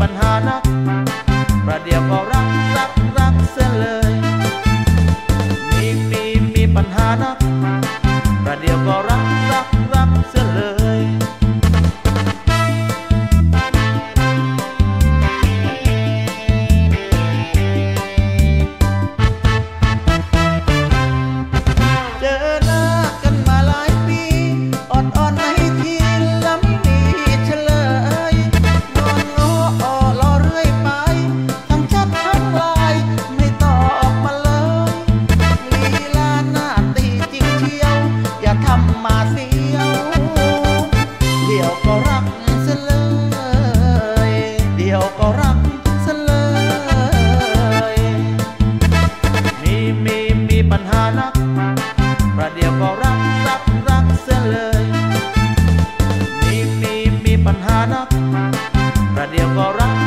ปัญหานัก ประเดี๋ยวก็รักรักรักเสียเลย มีมีมีปัญหานัก ประเดี๋ยวก็ ทำมาเสียว เดี๋ยวก็รักเสลย เดี๋ยวก็รักเสลย มีมีมีปัญหานัก ประเดี๋ยวก็รักรักรักเสลย มีมีมีปัญหานัก ประเดี๋ยวก็รัก